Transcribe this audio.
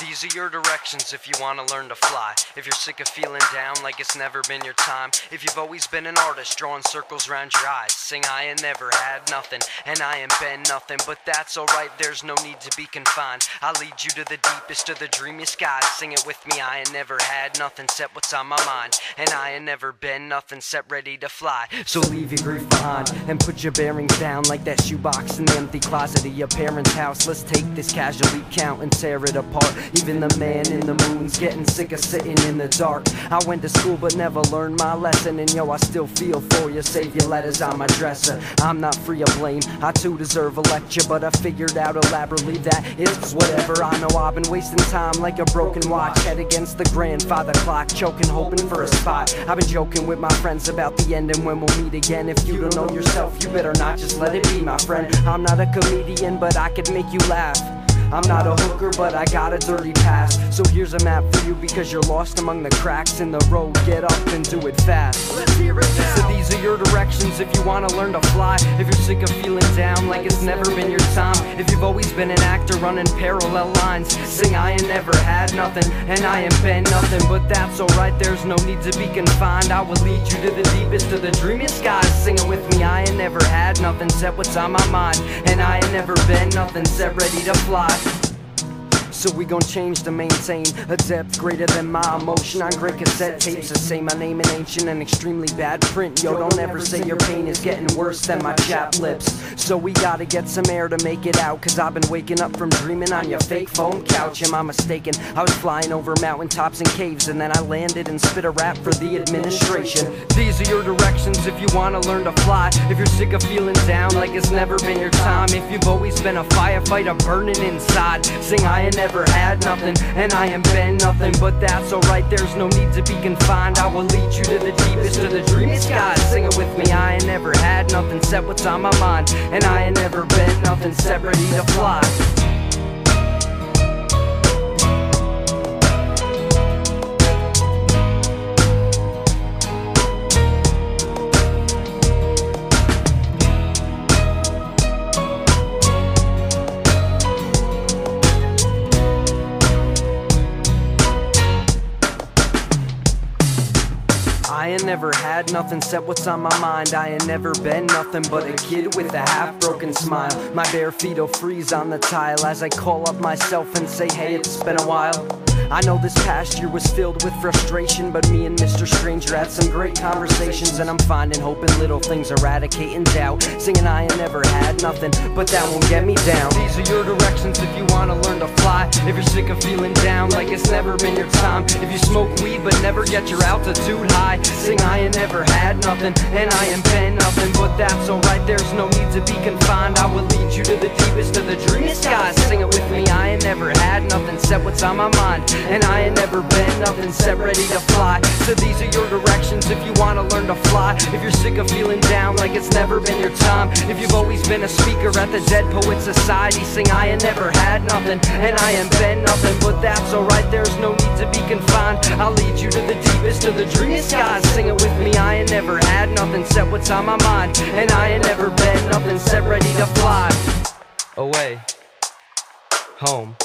These are your directions if you want to learn to fly. If you're sick of feeling down like it's never been your time. If you've always been an artist drawing circles around your eyes. Sing I ain't never had nothing, and I ain't been nothing. But that's alright, there's no need to be confined. I'll lead you to the deepest of the dreamy skies. Sing it with me, I ain't never had nothing set what's on my mind. And I ain't never been nothing set ready to fly. So leave your grief behind and put your bearings down like that shoebox in the empty closet of your parents' house. Let's take this casualty count and tear it apart. Even the man in the moon's getting sick of sitting in the dark. I went to school but never learned my lesson, and yo, I still feel for you. Save your letters on my dresser. I'm not free of blame. I too deserve a lecture, but I figured out elaborately that it's whatever. I know I've been wasting time like a broken watch. Head against the grandfather clock, choking, hoping for a spot. I've been joking with my friends about the end and when we'll meet again. If you don't know yourself, you better not just let it be, my friend. I'm not a comedian, but I could make you laugh. I'm not a hooker, but I got a dirty past. So here's a map for you because you're lost among the cracks in the road. Get up and do it fast. Let's hear it now. So these are your directions if you wanna learn to fly. If you're sick of feeling down like it's never been your time. If you've always been an actor running parallel lines. Sing I ain't never had nothing, and I ain't been nothing. But that's alright, there's no need to be confined. I will lead you to the deepest of the dreamiest skies. Sing it with me, I ain't never had nothing, set what's on my mind. And I ain't never been nothing, set ready to fly. So we gon' change to maintain a depth greater than my emotion on great cassette tapes. To say my name in ancient and extremely bad print. Yo, don't ever say your pain is getting worse than my chapped lips. So we gotta get some air to make it out. Cause I've been waking up from dreaming on your fake phone couch. Am I mistaken? I was flying over mountaintops and caves and then I landed and spit a rap for the administration. These are your directions if you wanna learn to fly. If you're sick of feeling down like it's never been your time. If you've always been a firefighter burning inside. Sing I ain't never had nothing, and I ain't been nothing, but that's alright, there's no need to be confined. I will lead you to the deepest of the dreamy skies. Sing it with me, I ain't never had nothing, set what's on my mind, and I ain't never been nothing, set ready to fly. I ain't never had nothing, set what's on my mind. I ain't never been nothing but a kid with a half broken smile. My bare feet will freeze on the tile as I call up myself and say, Hey, it's been a while. I know this past year was filled with frustration, but me and Mr. Stranger had some great conversations, and I'm finding hope in little things, eradicating doubt. Singing, I ain't never had nothing, but that won't get me down. These are your directions if you wanna learn to fly. If you're sick of feeling down like it's never been your time. If you smoke weed but never get your altitude high. Sing, I ain't never had nothing, and I ain't been nothing, but that's alright, there's no need to be confined. I will lead you to the deepest of the dreamiest what's on my mind. And I ain't never been nothing, set ready to fly. So these are your directions if you wanna learn to fly. If you're sick of feeling down like it's never been your time. If you've always been a speaker at the Dead Poet Society, sing I ain't never had nothing, and I ain't been nothing, but that's alright, there's no need to be confined. I'll lead you to the deepest of the dreamiest skies. Sing it with me, I ain't never had nothing, set what's on my mind. And I ain't never been nothing, set ready to fly. Away. Home.